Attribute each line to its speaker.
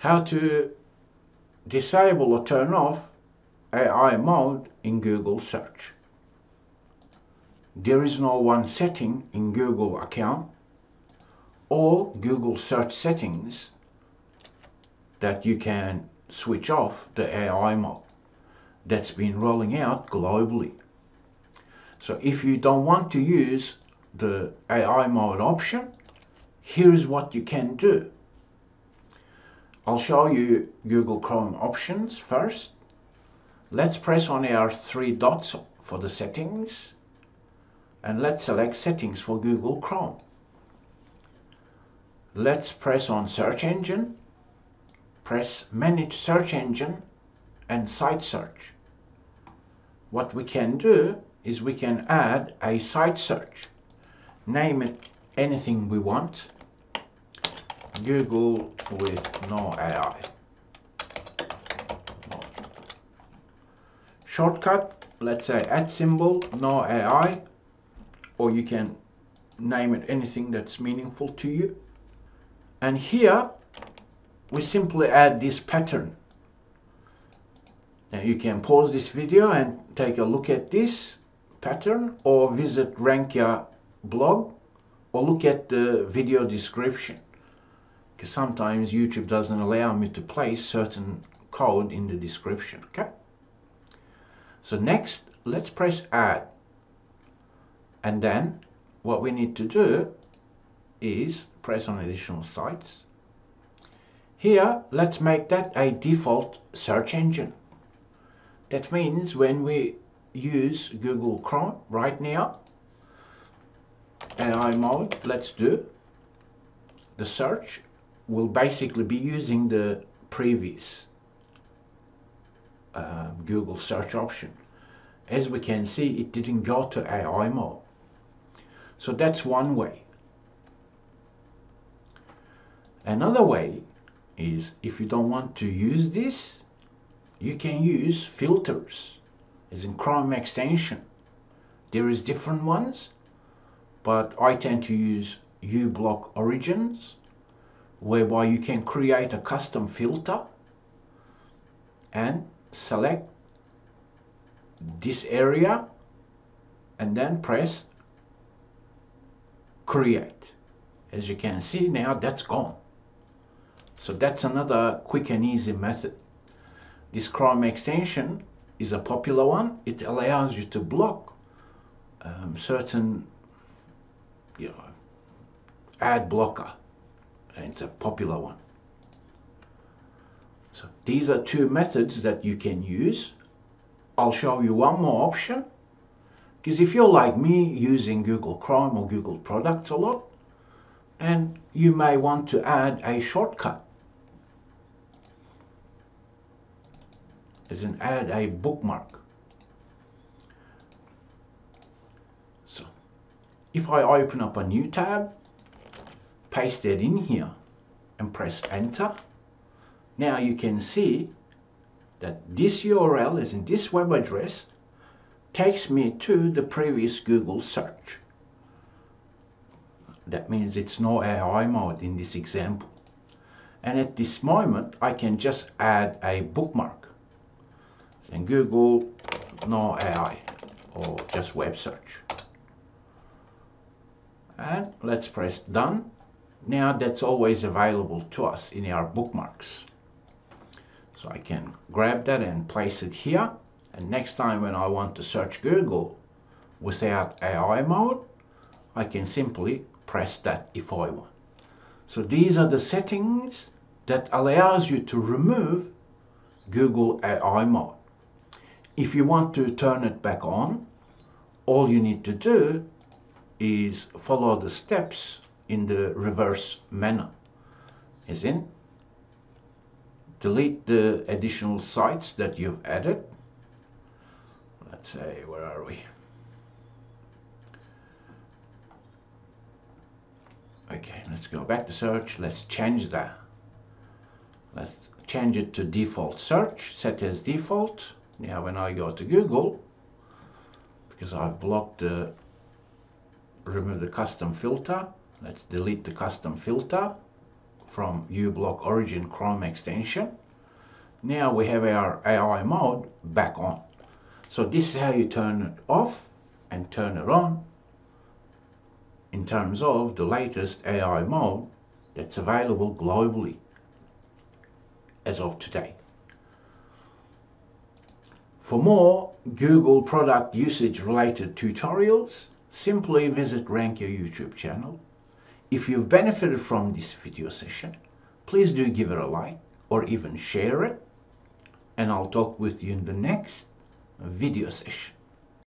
Speaker 1: how to disable or turn off AI mode in Google search. There is no one setting in Google account or Google search settings that you can switch off the AI mode that's been rolling out globally. So if you don't want to use the AI mode option, here's what you can do. I'll show you Google Chrome options first. Let's press on our three dots for the settings and let's select settings for Google Chrome. Let's press on search engine, press manage search engine and site search. What we can do is we can add a site search. Name it anything we want Google with no AI. Shortcut, let's say at symbol, no AI, or you can name it anything that's meaningful to you. And here, we simply add this pattern. Now you can pause this video and take a look at this pattern or visit RankYa blog or look at the video description because sometimes YouTube doesn't allow me to place certain code in the description okay? So next let's press add. And then what we need to do is press on additional sites. Here let's make that a default search engine. That means when we use Google Chrome right now AI mode let's do the search will basically be using the previous uh, Google search option. As we can see, it didn't go to AI mode. So that's one way. Another way is if you don't want to use this, you can use filters as in Chrome extension. There is different ones, but I tend to use uBlock Origins whereby you can create a custom filter and select this area and then press create. As you can see now that's gone. So that's another quick and easy method. This Chrome extension is a popular one. It allows you to block um, certain you know ad blocker it's a popular one. So these are two methods that you can use. I'll show you one more option because if you're like me using Google Chrome or Google products a lot and you may want to add a shortcut as in add a bookmark. So if I open up a new tab paste it in here and press enter. Now you can see that this URL is in this web address takes me to the previous Google search. That means it's no AI mode in this example. And at this moment I can just add a bookmark. So in Google no AI or just web search. And let's press done now that's always available to us in our bookmarks. So I can grab that and place it here. And next time when I want to search Google without AI mode, I can simply press that if I want. So these are the settings that allows you to remove Google AI mode. If you want to turn it back on, all you need to do is follow the steps in the reverse manner. As in, delete the additional sites that you've added. Let's say, where are we? Okay, let's go back to search. Let's change that. Let's change it to default search, set as default. Now when I go to Google, because I've blocked the remove the custom filter, let's delete the custom filter from uBlock Origin Chrome extension. Now we have our AI mode back on. So this is how you turn it off and turn it on in terms of the latest AI mode that's available globally as of today. For more Google product usage related tutorials, simply visit RankYa YouTube channel. If you've benefited from this video session, please do give it a like or even share it and I'll talk with you in the next video session.